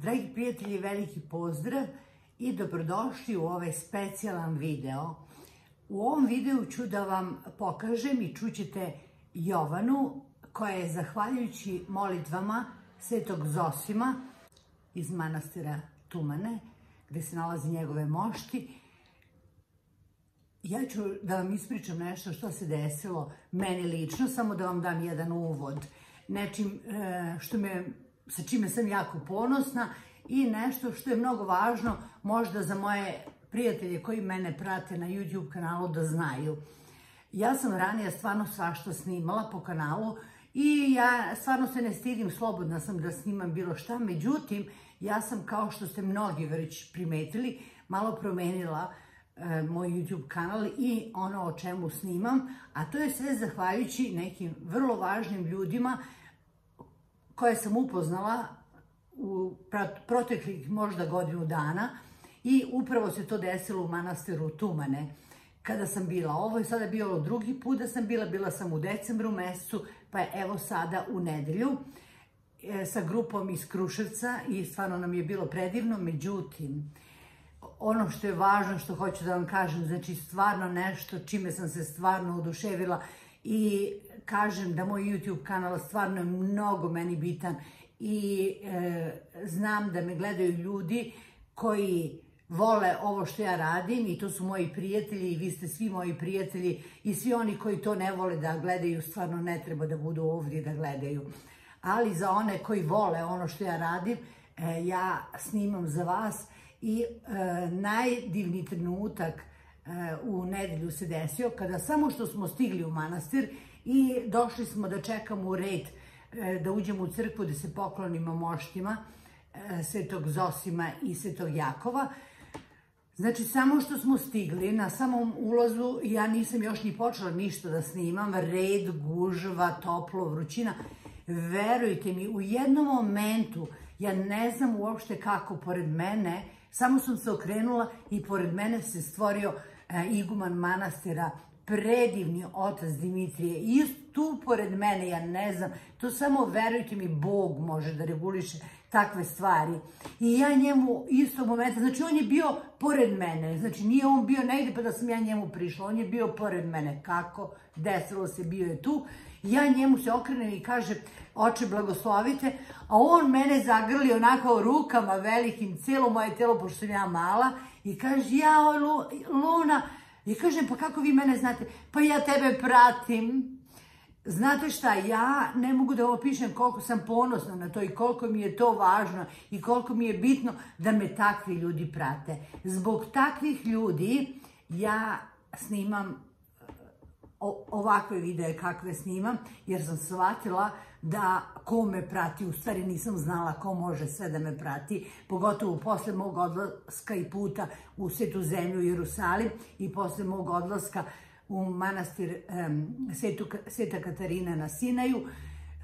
Dragi prijatelji, veliki pozdrav i dobrodošli u ovaj specijalan video. U ovom videu ću da vam pokažem i čućete Jovanu koja je zahvaljujući molitvama Svetog Zosima iz manastira Tumane, gdje se nalazi njegove mošti, ja ću da vam ispričam nešto što se desilo meni lično, samo da vam dam jedan uvod. Nečim e, što me, sa čime sam jako ponosna i nešto što je mnogo važno možda za moje prijatelje koji mene prate na YouTube kanalu da znaju. Ja sam ranije stvarno svašta snimala po kanalu i ja stvarno se ne stidim, slobodna sam da snimam bilo šta. Međutim, ja sam kao što ste mnogi već primetili, malo promenila E, moj YouTube kanal i ono o čemu snimam, a to je sve zahvaljujući nekim vrlo važnim ljudima koje sam upoznala u proteklih možda godinu dana i upravo se to desilo u manastiru Tumane kada sam bila. Ovo je sada bio drugi put da sam bila, bila sam u decembru mesecu, pa je evo sada u nedelju e, sa grupom iz Kruševca i stvarno nam je bilo predivno, međutim, ono što je važno, što hoću da vam kažem, znači stvarno nešto čime sam se stvarno oduševila i kažem da moj YouTube kanal stvarno je mnogo meni bitan i e, znam da me gledaju ljudi koji vole ovo što ja radim i to su moji prijatelji i vi ste svi moji prijatelji i svi oni koji to ne vole da gledaju stvarno ne treba da budu ovdje da gledaju. Ali za one koji vole ono što ja radim, e, ja snimam za vas i e, najdivni trenutak u nedelju se desio kada samo što smo stigli u manastir i došli smo da čekamo u red e, da uđemo u crkvu da se poklonimo moštima Svetog Zosima i Svetog Jakova. Znači, samo što smo stigli, na samom ulazu, ja nisam još ni počela ništa da snimam, red, gužva, toplo, vrućina. Verujte mi, u jednom momentu, ja ne znam uopšte kako, pored mene, samo sam se okrenula i pored mene se stvorio e, iguman manastira, predivni otac Dimitrije. I tu pored mene, ja ne znam, to samo verujte mi, Bog može da reguliše takve stvari. I ja njemu isto momenta, znači on je bio pored mene, znači nije on bio negdje pa da sam ja njemu prišla, on je bio pored mene. Kako? Desilo se, bio je tu. Ja njemu se okrenem i kažem, oče blagoslovite, a on mene zagrli onako rukama velikim, cijelo moje telo, pošto sam ja mala, i kaže, ja, Luna, i kažem, pa kako vi mene znate? Pa ja tebe pratim. Znate šta, ja ne mogu da opišem koliko sam ponosna na to i koliko mi je to važno i koliko mi je bitno da me takvi ljudi prate. Zbog takvih ljudi ja snimam ovakve videe kakve snimam, jer sam shvatila da ko me prati, u stvari nisam znala ko može sve da me prati, pogotovo posle mog odlaska i puta u Svetu zemlju Jerusalim i posle mog odlaska u manastir Sveta Katarina na Sinaju,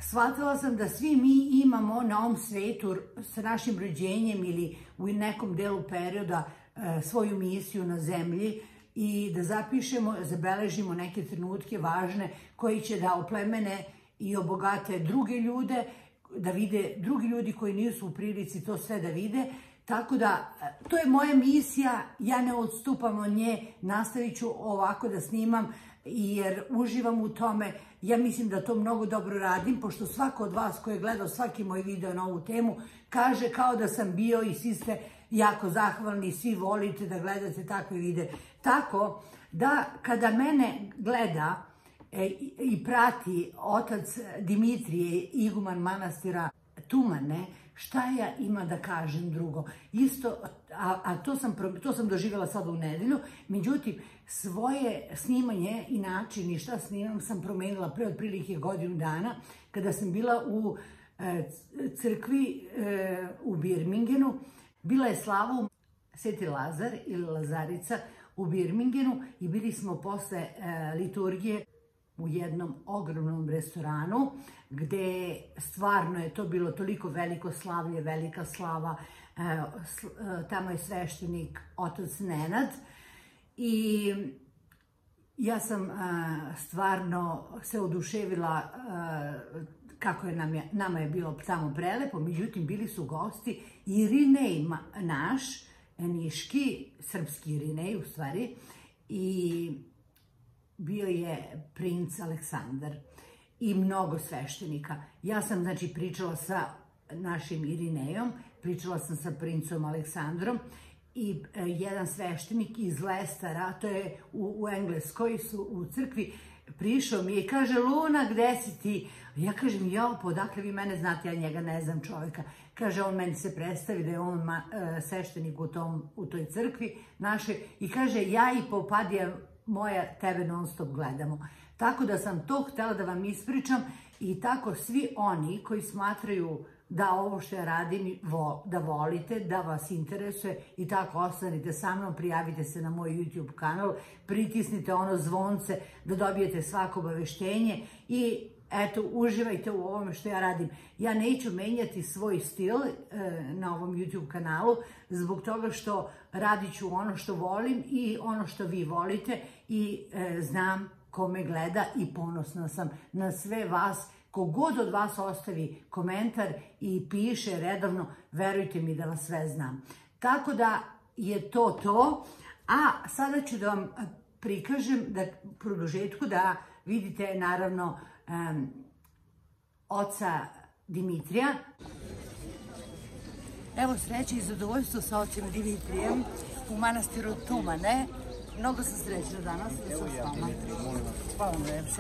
shvatila sam da svi mi imamo na ovom svetu sa našim rođenjem ili u nekom delu perioda e, svoju misiju na zemlji, i da zapišemo, zabeležimo neke trenutke važne koji će da oplemene i obogate druge ljude, da vide drugi ljudi koji nisu u prilici to sve da vide. Tako da, to je moja misija, ja ne odstupam od nje, nastavit ću ovako da snimam jer uživam u tome. Ja mislim da to mnogo dobro radim, pošto svako od vas koji je gledao svaki moj video na ovu temu, kaže kao da sam bio i svi ste jako zahvalni, svi volite da gledate takve vide. Tako da kada mene gleda e, i prati otac Dimitrije, iguman manastira Tumane, šta ja ima da kažem drugo? Isto, a, to, sam, to doživjela sad u nedelju, međutim, svoje snimanje i način i šta snimam sam promenila pre otprilike godinu dana, kada sam bila u e, crkvi e, u Birmingenu, bila je slava u Sveti Lazar ili Lazarica u Birmingenu i bili smo posle e, liturgije u jednom ogromnom restoranu gdje stvarno je to bilo toliko veliko slavlje, velika slava. E, e, tamo je sveštenik otac Nenad i ja sam stvarno se oduševila kako je nam je, nama je bilo tamo prelepo, međutim bili su gosti Irinej naš, niški, srpski Irinej u stvari, i bio je princ Aleksandar i mnogo sveštenika. Ja sam znači pričala sa našim Irinejom, pričala sam sa princom Aleksandrom i e, jedan sveštenik iz Lestara, to je u, u Engleskoj, su u crkvi, prišao mi i kaže, Luna, gde si ti? Ja kažem, ja, podakle vi mene znate, ja njega ne znam čovjeka. Kaže, on meni se predstavi da je on e, sveštenik u, toj crkvi naše i kaže, ja i popadija moja tebe non stop gledamo. Tako da sam to htjela da vam ispričam i tako svi oni koji smatraju da ovo što radim da volite, da vas interesuje i tako ostanite sa mnom, prijavite se na moj YouTube kanal, pritisnite ono zvonce da dobijete svako obaveštenje i eto, uživajte u ovome što ja radim. Ja neću menjati svoj stil e, na ovom YouTube kanalu zbog toga što radit ću ono što volim i ono što vi volite i e, znam ko me gleda i ponosna sam na sve vas Kogod od vas ostavi komentar i piše redovno, verujte mi da vas sve znam. Tako da je to to. A sada ću da vam prikažem da, produžetku da vidite naravno um, oca Dimitrija. Evo sreće i zadovoljstvo sa ocem Dimitrijem u manastiru Tumane. Mnogo sam srećna danas da sam s vama. Hvala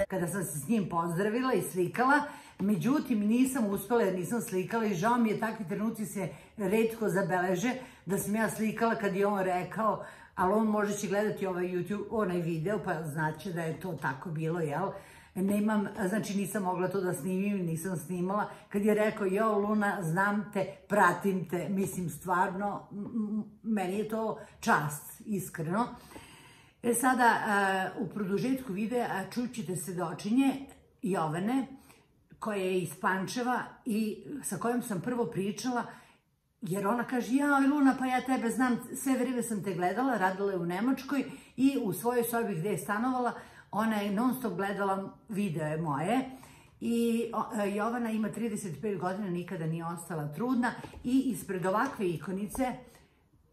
Kada sam se s njim pozdravila i slikala, međutim nisam uspela jer nisam slikala i žao mi je takvi trenuci se redko zabeleže da sam ja slikala kad je on rekao, ali on može će gledati ovaj YouTube, onaj video pa znači da je to tako bilo, jel? Nemam, znači nisam mogla to da snimim, nisam snimala. Kad je rekao, jo Luna, znam te, pratim te, mislim stvarno, meni je to čast, iskreno. E sada, e, u produžetku videa čućete se dočinje Jovene, koja je iz Pančeva i sa kojom sam prvo pričala, jer ona kaže, ja Luna, pa ja tebe znam, sve vrijeme sam te gledala, radila je u Nemačkoj i u svojoj sobi gdje je stanovala, ona je non stop gledala videe moje i e, Jovana ima 35 godina, nikada nije ostala trudna i ispred ovakve ikonice,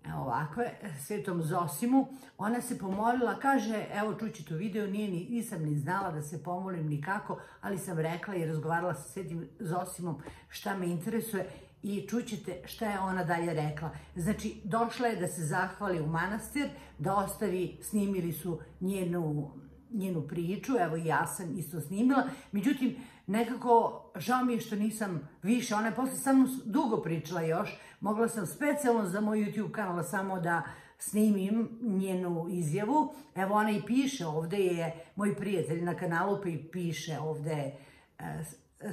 evo ovakve, Svetom Zosimu, ona se pomolila, kaže, evo čući video, nije ni, nisam ni znala da se pomolim nikako, ali sam rekla i razgovarala sa Svetim Zosimom šta me interesuje i čućete šta je ona dalje rekla. Znači, došla je da se zahvali u manastir, da ostavi, snimili su njenu njenu priču, evo i ja sam isto snimila, međutim, nekako žao mi je što nisam više, ona je posle sa mnom dugo pričala još, mogla sam specijalno za moj YouTube kanal samo da snimim njenu izjavu, evo ona i piše, ovdje je moj prijatelj na kanalu pa i piše ovdje e,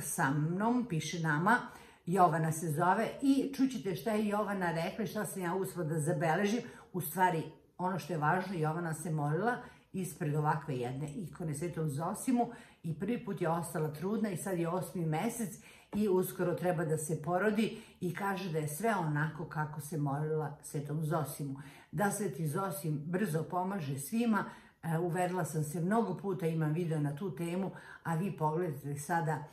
sa mnom, piše nama, Jovana se zove i čućete šta je Jovana rekla, šta sam ja uspela da zabeležim, u stvari ono što je važno, Jovana se molila ispred ovakve jedne ikone Svetom Zosimu i prvi put je ostala trudna i sad je osmi mesec i uskoro treba da se porodi i kaže da je sve onako kako se molila Svetom Zosimu. Da Sveti Zosim brzo pomaže svima, e, uverila sam se mnogo puta, imam video na tu temu, a vi pogledajte sada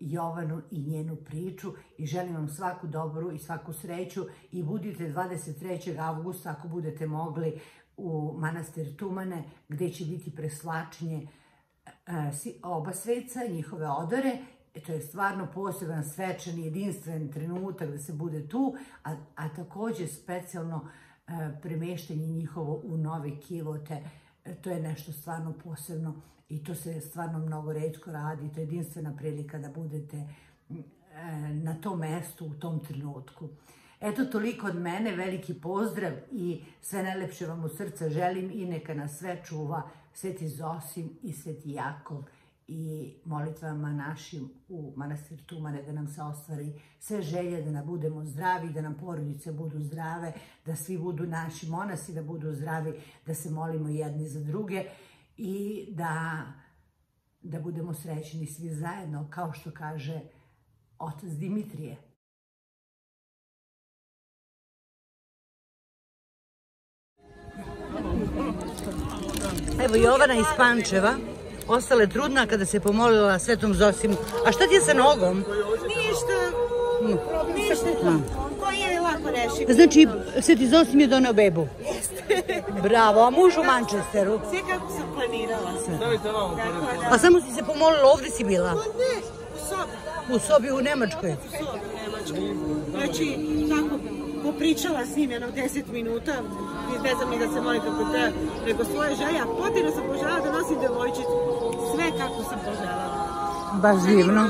Jovanu i njenu priču i želim vam svaku dobru i svaku sreću i budite 23. augusta ako budete mogli u manastir Tumane gdje će biti preslačenje e, oba sveca, njihove odore. E, to je stvarno poseban, svečan, jedinstven trenutak da se bude tu, a, a također specijalno e, premeštenje njihovo u nove kivote. To je nešto stvarno posebno i to se stvarno mnogo redko radi. To je jedinstvena prilika da budete na tom mestu u tom trenutku. Eto, toliko od mene, veliki pozdrav i sve najlepše vam u srca želim i neka nas sve čuva Sveti Zosim i Sveti Jakov i molitvama našim u manastir Tumane da nam se ostvari sve želje, da nam budemo zdravi, da nam porodice budu zdrave, da svi budu naši monasi, da budu zdravi, da se molimo jedni za druge i da, da budemo srećni svi zajedno, kao što kaže otac Dimitrije. Evo Jovana iz Pančeva ostala je trudna kada se pomolila Svetom Zosimu. A šta ti je sa nogom? Ništa. Ništa. Koji je lako reši. Znači, Sveti Zosim je doneo bebu. Bravo, a muž u Manchesteru. Sve kako sam planirala. Da, A samo si se pomolila, ovdje si bila? ne, u sobi. U sobi u Nemačkoj. U sobi, Nemačkoj. Znači, tako, popričala s njim jedno 10 minuta, ne znam ni da se molim kako treba, nego svoje želje, a potirno sam poželjala da nosim devojčicu. Sve kako sam poželjala. Baš divno.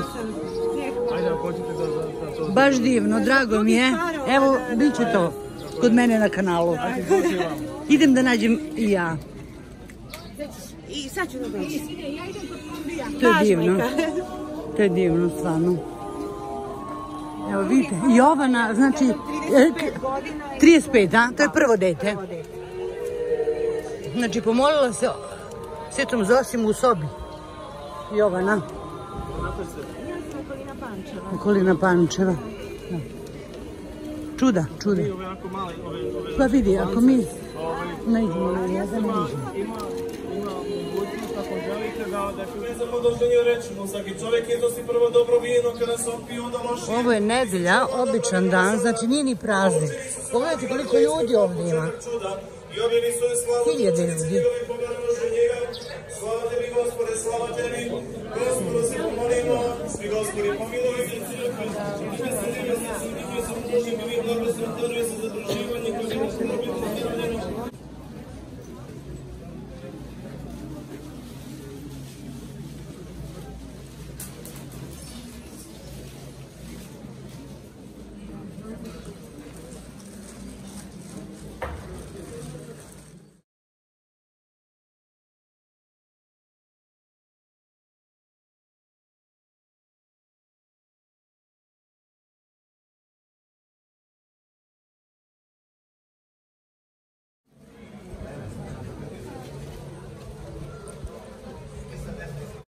Ajde, ako hoćete da, da, da to... Baš divno, drago mi je. Evo, bit će to kod mene na kanalu. Idem da nađem i ja. I sad ću da doći. To je divno. To je divno, stvarno. Evo vidite, Jovana, znači, e, k- 35, a? To je prvo dete. Znači, pomolila se Svetom Zosimu u sobi. Jovana. Okolina Pančeva. Da. Čuda, čuda. Pa vidi, ako mi nađemo na jedan, ima mogućnost ako želite da, Ne rečimo, svaki čovjek iznosi prvo dobro vino, kada se opije onda loše. Ovo je nedelja, običan dan, znači nije ni praznik. Pogledajte koliko ljudi ovdje ima. Hiljade ljudi. Slava tebi, Gospode, slava tebi. Se pomolimo, svi Gospodi se se je